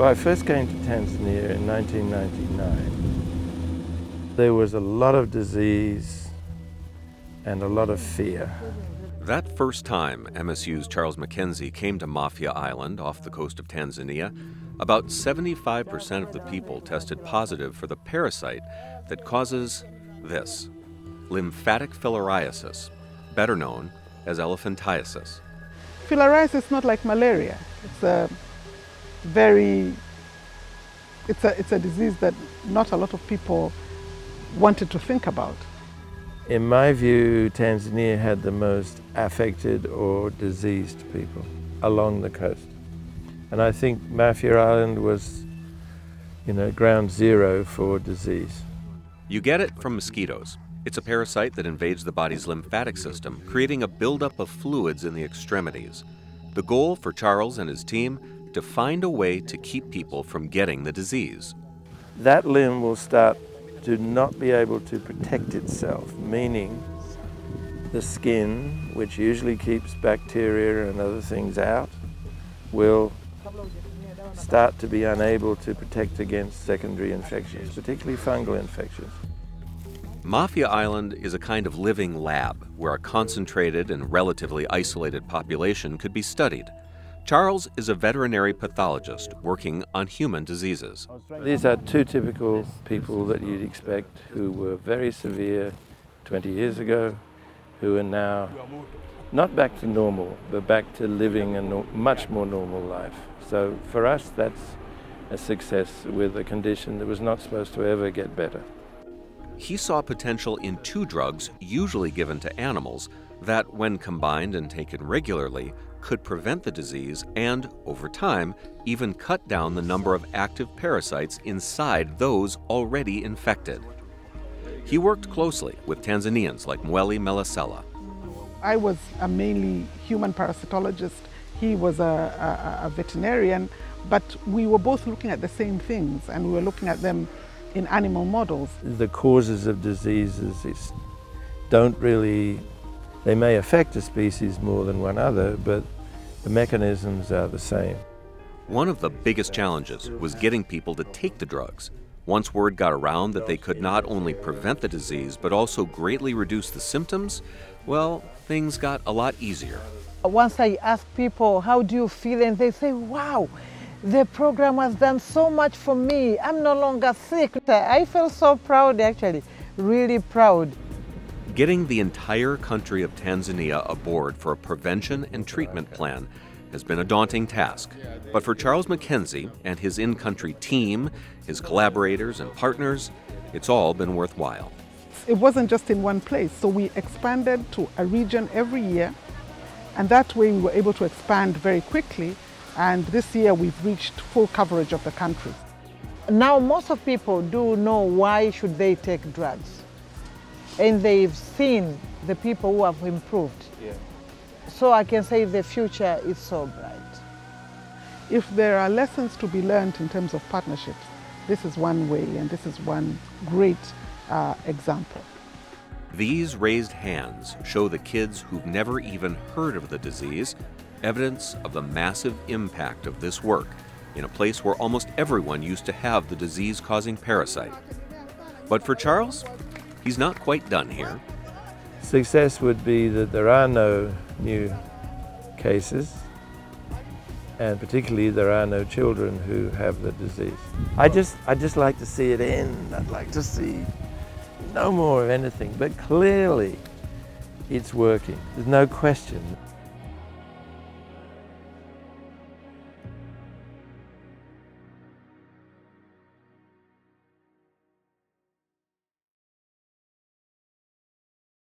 Well, I first came to Tanzania in 1999. There was a lot of disease and a lot of fear. That first time MSU's Charles Mackenzie came to Mafia Island off the coast of Tanzania, about 75% of the people tested positive for the parasite that causes this lymphatic filariasis, better known as elephantiasis. Filariasis is not like malaria. It's a very, it's a, it's a disease that not a lot of people wanted to think about. In my view, Tanzania had the most affected or diseased people along the coast. And I think Mafia Island was, you know, ground zero for disease. You get it from mosquitoes. It's a parasite that invades the body's lymphatic system, creating a buildup of fluids in the extremities. The goal for Charles and his team to find a way to keep people from getting the disease. That limb will start to not be able to protect itself, meaning the skin, which usually keeps bacteria and other things out, will start to be unable to protect against secondary infections, particularly fungal infections. Mafia Island is a kind of living lab where a concentrated and relatively isolated population could be studied. Charles is a veterinary pathologist working on human diseases. These are two typical people that you'd expect who were very severe 20 years ago, who are now not back to normal, but back to living a no much more normal life. So for us, that's a success with a condition that was not supposed to ever get better. He saw potential in two drugs usually given to animals that, when combined and taken regularly, could prevent the disease and, over time, even cut down the number of active parasites inside those already infected. He worked closely with Tanzanians like Mwele Malecela. I was a mainly human parasitologist. He was a, a, a veterinarian, but we were both looking at the same things and we were looking at them in animal models. The causes of diseases is, don't really they may affect a species more than one other, but the mechanisms are the same. One of the biggest challenges was getting people to take the drugs. Once word got around that they could not only prevent the disease, but also greatly reduce the symptoms, well, things got a lot easier. Once I ask people, how do you feel? And they say, wow, the program has done so much for me. I'm no longer sick. I feel so proud, actually, really proud. Getting the entire country of Tanzania aboard for a prevention and treatment plan has been a daunting task. But for Charles Mackenzie and his in country team, his collaborators and partners, it's all been worthwhile. It wasn't just in one place, so we expanded to a region every year, and that way we were able to expand very quickly. And this year we've reached full coverage of the country. Now, most of people do know why should they take drugs and they've seen the people who have improved. Yeah. So I can say the future is so bright. If there are lessons to be learned in terms of partnerships, this is one way and this is one great uh, example. These raised hands show the kids who've never even heard of the disease evidence of the massive impact of this work in a place where almost everyone used to have the disease causing parasite. But for Charles, He's not quite done here. Success would be that there are no new cases, and particularly there are no children who have the disease. I just, I just like to see it end. I'd like to see no more of anything, but clearly it's working. There's no question.